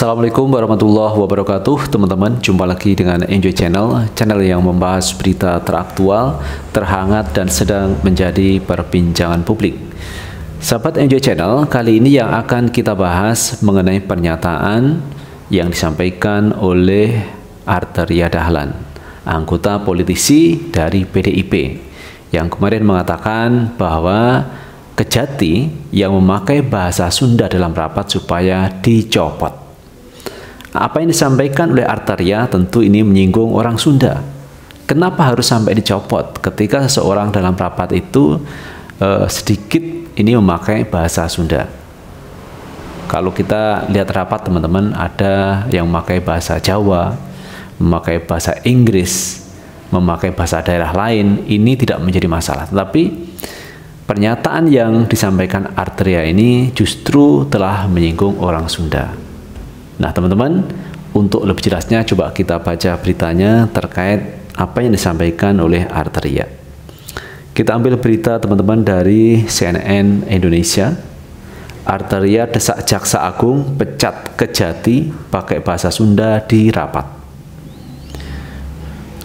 Assalamualaikum warahmatullahi wabarakatuh. Teman-teman, jumpa lagi dengan Enjoy Channel Channel yang membahas berita teraktual, terhangat, dan sedang menjadi perbincangan publik. Sahabat Enjoy Channel, kali ini yang akan kita bahas mengenai pernyataan yang disampaikan oleh Arteria Dahlan Anggota politisi dari PDIP Yang kemarin mengatakan bahwa Kejati yang memakai bahasa Sunda dalam rapat supaya dicopot apa yang disampaikan oleh Arteria tentu ini menyinggung orang Sunda. Kenapa harus sampai dicopot ketika seseorang dalam rapat itu eh, sedikit ini memakai bahasa Sunda? Kalau kita lihat rapat teman-teman ada yang memakai bahasa Jawa, memakai bahasa Inggris, memakai bahasa daerah lain, ini tidak menjadi masalah. Tapi pernyataan yang disampaikan Arteria ini justru telah menyinggung orang Sunda. Nah, teman-teman, untuk lebih jelasnya coba kita baca beritanya terkait apa yang disampaikan oleh Arteria. Kita ambil berita teman-teman dari CNN Indonesia. Arteria desak Jaksa Agung pecat Kejati pakai bahasa Sunda di rapat.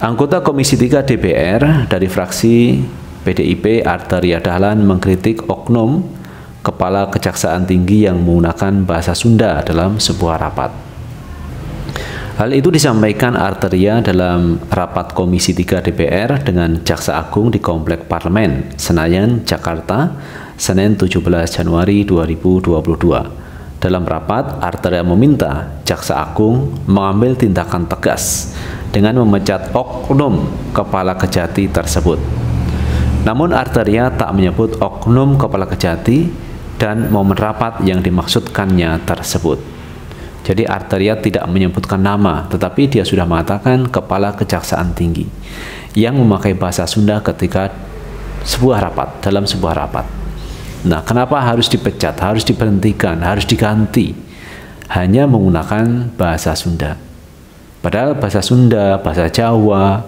Anggota Komisi 3 DPR dari fraksi PDIP Arteria Dahlan mengkritik oknum kepala kejaksaan tinggi yang menggunakan bahasa Sunda dalam sebuah rapat. Hal itu disampaikan Arteria dalam rapat Komisi 3 DPR dengan Jaksa Agung di Komplek Parlemen, Senayan, Jakarta, Senin 17 Januari 2022. Dalam rapat, Arteria meminta Jaksa Agung mengambil tindakan tegas dengan memecat oknum kepala kejati tersebut. Namun Arteria tak menyebut oknum kepala kejati dan momen rapat yang dimaksudkannya tersebut. Jadi Arteria tidak menyebutkan nama, tetapi dia sudah mengatakan kepala kejaksaan tinggi yang memakai bahasa Sunda ketika sebuah rapat, dalam sebuah rapat. Nah, kenapa harus dipecat, harus diberhentikan, harus diganti? Hanya menggunakan bahasa Sunda. Padahal bahasa Sunda, bahasa Jawa,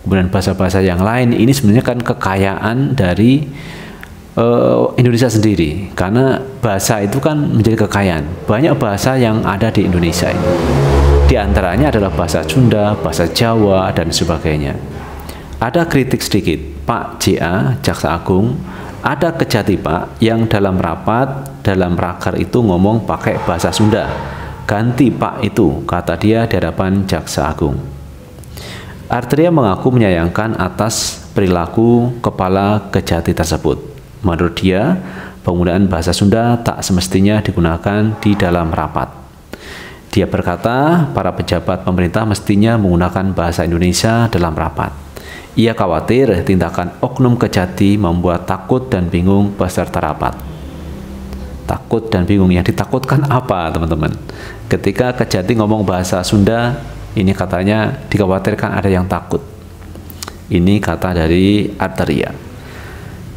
kemudian bahasa-bahasa yang lain ini sebenarnya kan kekayaan dari uh, Indonesia sendiri. Karena bahasa itu kan menjadi kekayaan. Banyak bahasa yang ada di Indonesia ini. Di antaranya adalah bahasa Sunda, bahasa Jawa dan sebagainya. Ada kritik sedikit. Pak JA Jaksa Agung ada kejati Pak yang dalam rapat dalam raker itu ngomong pakai bahasa Sunda. Ganti Pak itu kata dia di hadapan Jaksa Agung. Arteria mengaku menyayangkan atas perilaku kepala kejati tersebut Menurut dia, penggunaan bahasa Sunda tak semestinya digunakan di dalam rapat. Dia berkata, para pejabat pemerintah mestinya menggunakan bahasa Indonesia dalam rapat. Ia khawatir tindakan oknum kejati membuat takut dan bingung peserta rapat. Takut dan bingung yang ditakutkan apa, teman-teman? Ketika kejati ngomong bahasa Sunda, ini katanya dikhawatirkan ada yang takut. Ini kata dari Arteria.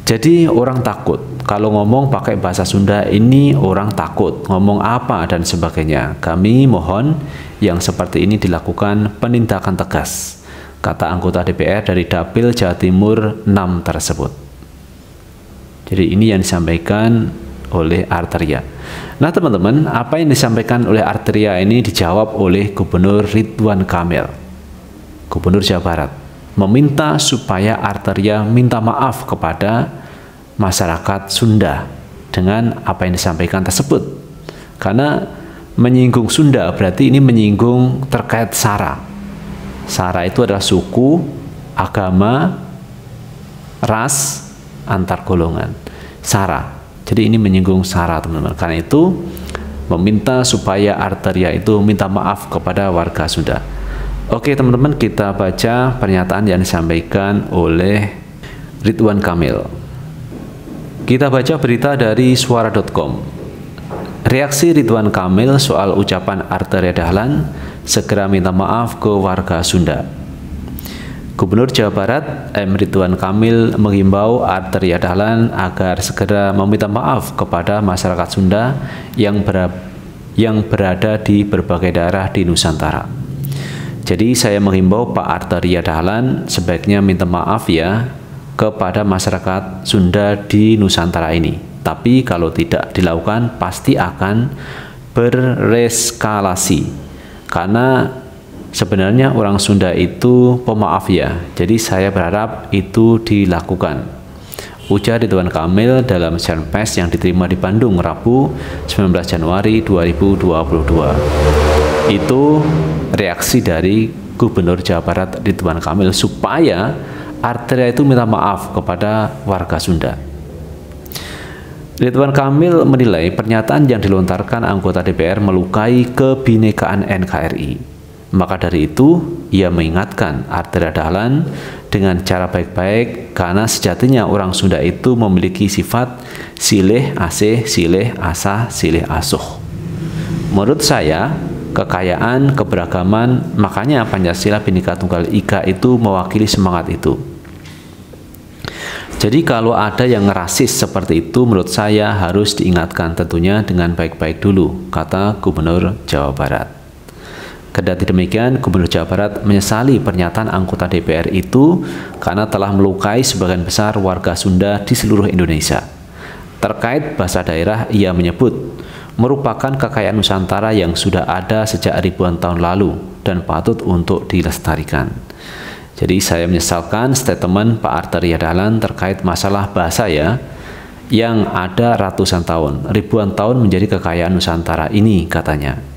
Jadi orang takut kalau ngomong pakai bahasa Sunda ini orang takut ngomong apa dan sebagainya. Kami mohon yang seperti ini dilakukan penindakan tegas, kata anggota DPR dari Dapil Jawa Timur 6 tersebut. Jadi ini yang disampaikan oleh Arteria. Nah teman-teman, apa yang disampaikan oleh Arteria ini dijawab oleh Gubernur Ridwan Kamil, Gubernur Jawa Barat meminta supaya Arteria minta maaf kepada masyarakat Sunda dengan apa yang disampaikan tersebut. Karena menyinggung Sunda berarti ini menyinggung terkait sara. Sara itu adalah suku, agama, ras, antar golongan. Sara. Jadi ini menyinggung sara teman-teman. Karena itu meminta supaya Arteria itu minta maaf kepada warga Sunda. Oke teman-teman kita baca pernyataan yang disampaikan oleh Ridwan Kamil. Kita baca berita dari suara.com. Reaksi Ridwan Kamil soal ucapan Arteria Dahlan segera minta maaf ke warga Sunda. Gubernur Jawa Barat M. Ridwan Kamil menghimbau Arteria Dahlan agar segera meminta maaf kepada masyarakat Sunda yang, ber yang berada di berbagai daerah di Nusantara. Jadi saya menghimbau Pak Arteria Dahlan sebaiknya minta maaf ya kepada masyarakat Sunda di Nusantara ini. Tapi kalau tidak dilakukan pasti akan bereskalasi. Karena sebenarnya orang Sunda itu pemaaf ya. Jadi saya berharap itu dilakukan. Ujar Ridwan Kamil dalam siaran pers yang diterima di Bandung Rabu 19 Januari 2022 itu reaksi dari Gubernur Jawa Barat Ridwan Kamil supaya Arteria itu minta maaf kepada warga Sunda Ridwan Kamil menilai pernyataan yang dilontarkan anggota DPR melukai kebinekaan NKRI. Maka dari itu, ia mengingatkan Arteria Dahlan dengan cara baik-baik karena sejatinya orang Sunda itu memiliki sifat silih asih, silih asah, silih asuh. Menurut saya, kekayaan, keberagaman, makanya Pancasila Bhinneka Tunggal Ika itu mewakili semangat itu. Jadi kalau ada yang ngerasis seperti itu menurut saya harus diingatkan tentunya dengan baik-baik dulu, kata Gubernur Jawa Barat. Kedati demikian, Gubernur Jawa Barat menyesali pernyataan anggota DPR itu karena telah melukai sebagian besar warga Sunda di seluruh Indonesia. Terkait bahasa daerah, ia menyebut merupakan kekayaan Nusantara yang sudah ada sejak ribuan tahun lalu dan patut untuk dilestarikan. Jadi saya menyesalkan statement Pak Arteria Dahlan terkait masalah bahasa ya yang ada ratusan tahun, ribuan tahun menjadi kekayaan Nusantara ini katanya.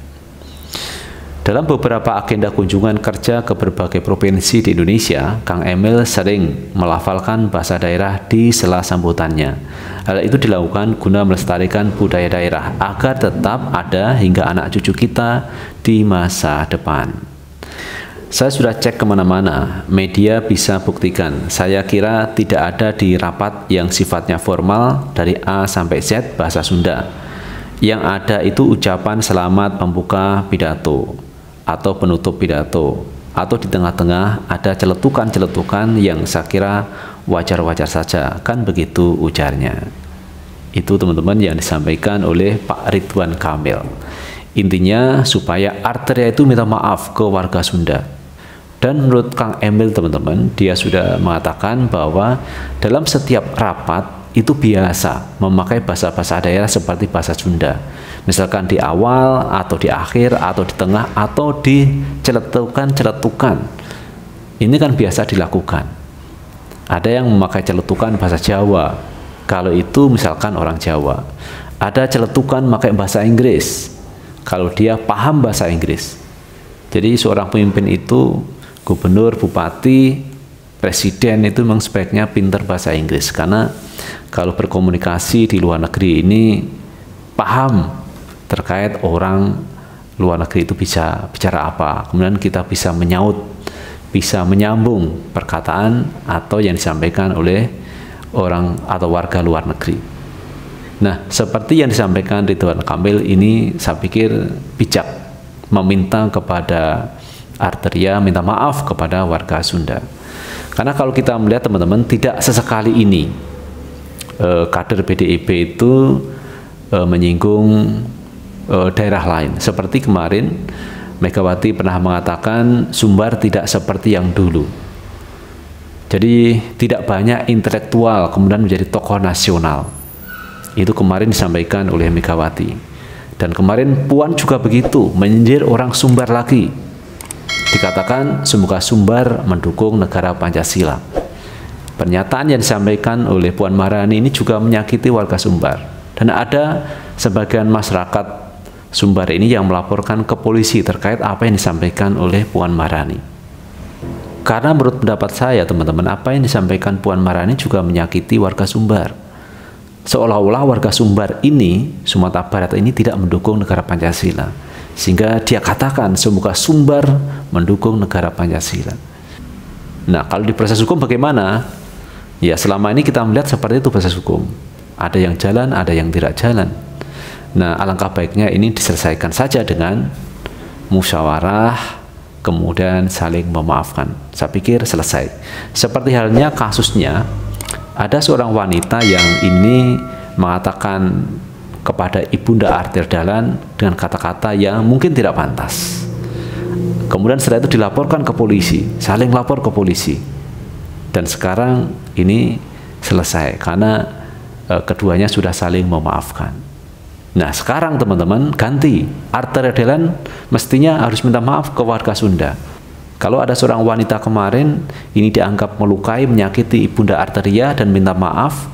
Dalam beberapa agenda kunjungan kerja ke berbagai provinsi di Indonesia, Kang Emil sering melafalkan bahasa daerah di sela sambutannya. Hal itu dilakukan guna melestarikan budaya daerah agar tetap ada hingga anak cucu kita di masa depan. Saya sudah cek ke mana-mana, media bisa buktikan. Saya kira tidak ada di rapat yang sifatnya formal dari A sampai Z bahasa Sunda. Yang ada itu ucapan selamat pembuka pidato atau penutup pidato atau di tengah-tengah ada celetukan-celetukan yang saya kira wajar-wajar saja, kan begitu ujarnya. Itu teman-teman yang disampaikan oleh Pak Ridwan Kamil. Intinya supaya arteria itu minta maaf ke warga Sunda dan menurut Kang Emil teman-teman, dia sudah mengatakan bahwa dalam setiap rapat itu biasa memakai bahasa-bahasa daerah seperti bahasa Sunda. Misalkan di awal atau di akhir atau di tengah atau di celetukan-celetukan. Ini kan biasa dilakukan. Ada yang memakai celetukan bahasa Jawa. Kalau itu misalkan orang Jawa. Ada celetukan pakai bahasa Inggris. Kalau dia paham bahasa Inggris. Jadi seorang pemimpin itu gubernur, bupati, presiden itu memang sebaiknya pintar bahasa Inggris. Karena kalau berkomunikasi di luar negeri ini paham terkait orang luar negeri itu bisa bicara apa. Kemudian kita bisa menyaut bisa menyambung perkataan atau yang disampaikan oleh orang atau warga luar negeri. Nah seperti yang disampaikan Ridwan Kamil ini saya pikir bijak meminta kepada Arteria minta maaf kepada warga Sunda. Karena kalau kita melihat teman-teman tidak sesekali ini eh, kader PDIP itu eh, menyinggung eh, daerah lain. Seperti kemarin Megawati pernah mengatakan Sumbar tidak seperti yang dulu. Jadi tidak banyak intelektual kemudian menjadi tokoh nasional. Itu kemarin disampaikan oleh Megawati. Dan kemarin Puan juga begitu, menyindir orang Sumbar lagi dikatakan semoga sumber mendukung negara Pancasila. Pernyataan yang disampaikan oleh Puan Maharani ini juga menyakiti warga Sumbar. Dan ada sebagian masyarakat Sumbar ini yang melaporkan ke polisi terkait apa yang disampaikan oleh Puan Maharani. Karena menurut pendapat saya teman-teman, apa yang disampaikan Puan Maharani juga menyakiti warga Sumbar. Seolah-olah warga Sumbar ini, Sumatera Barat ini tidak mendukung negara Pancasila sehingga dia katakan semoga sumber mendukung negara Pancasila. Nah, kalau di proses hukum bagaimana? Ya, selama ini kita melihat seperti itu proses hukum. Ada yang jalan, ada yang tidak jalan. Nah, alangkah baiknya ini diselesaikan saja dengan musyawarah, kemudian saling memaafkan. Saya pikir selesai. Seperti halnya kasusnya, ada seorang wanita yang ini mengatakan kepada ibunda Artir Dalan dengan kata-kata yang mungkin tidak pantas. Kemudian setelah itu dilaporkan ke polisi, saling lapor ke polisi. Dan sekarang ini selesai karena e, keduanya sudah saling memaafkan. Nah sekarang teman-teman ganti Arteria Dahlan mestinya harus minta maaf ke warga Sunda. Kalau ada seorang wanita kemarin ini dianggap melukai, menyakiti Ibunda Arteria dan minta maaf,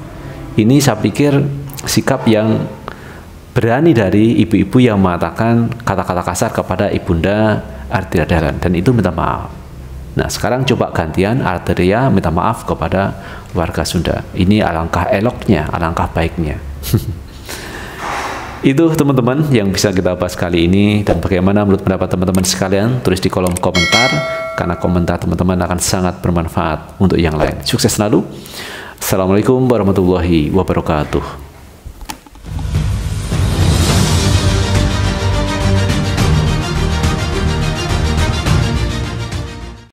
ini saya pikir sikap yang berani dari ibu-ibu yang mengatakan kata-kata kasar kepada Ibunda Arteria Dahlan dan itu minta maaf. Nah, sekarang coba gantian Arteria minta maaf kepada warga Sunda. Ini alangkah eloknya, alangkah baiknya. Itu teman-teman yang bisa kita bahas kali ini dan bagaimana menurut pendapat teman-teman sekalian tulis di kolom komentar karena komentar teman-teman akan sangat bermanfaat untuk yang lain. Sukses selalu. Assalamualaikum warahmatullahi wabarakatuh.